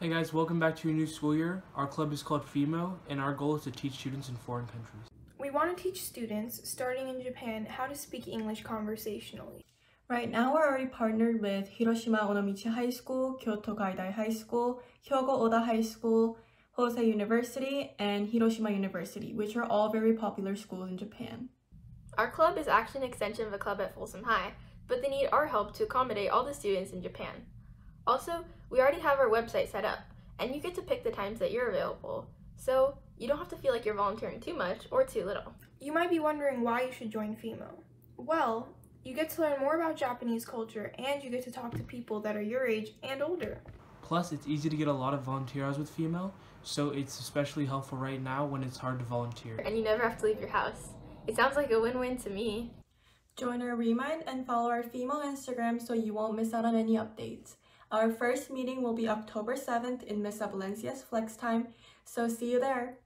Hey guys, welcome back to your new school year. Our club is called FEMO, and our goal is to teach students in foreign countries. We want to teach students, starting in Japan, how to speak English conversationally. Right now, we're already partnered with Hiroshima Onomichi High School, Kyoto Gaidai High School, Hyogo Oda High School, Hosei University, and Hiroshima University, which are all very popular schools in Japan. Our club is actually an extension of a club at Folsom High, but they need our help to accommodate all the students in Japan. Also, we already have our website set up, and you get to pick the times that you're available, so you don't have to feel like you're volunteering too much or too little. You might be wondering why you should join FEMO. Well, you get to learn more about Japanese culture and you get to talk to people that are your age and older. Plus, it's easy to get a lot of volunteer hours with FEMO, so it's especially helpful right now when it's hard to volunteer. And you never have to leave your house. It sounds like a win-win to me. Join our Remind and follow our FEMO Instagram so you won't miss out on any updates. Our first meeting will be October 7th in Miss Valencia's Flex Time, so see you there!